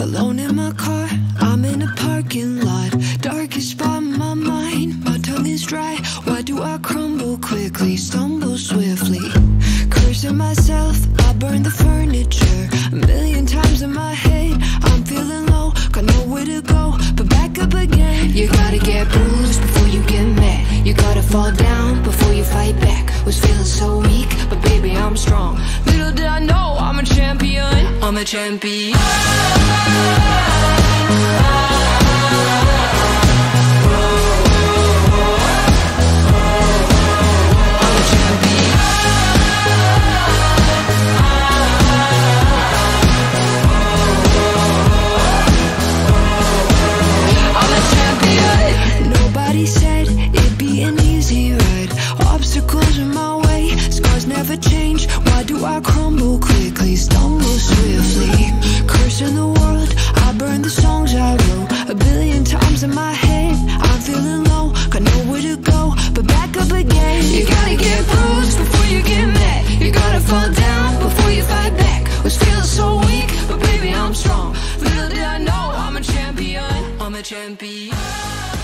Alone in my car, I'm in a parking lot. Darkest in my mind, my tongue is dry. Why do I crumble quickly, stumble swiftly? Cursing myself, I burn the furniture. A million times in my head, I'm feeling low, got nowhere to go, but back up again. You gotta get bruised before you get mad. You gotta fall down before you fight back. Was feeling so weak, but baby, I'm strong. Little did I know I'm a champion. An easy ride. Obstacles in my way, scars never change. Why do I crumble You gotta get bruised before you get mad. You gotta fall down before you fight back. Was feeling so weak, but baby I'm strong. Little did I know I'm a champion. I'm a champion.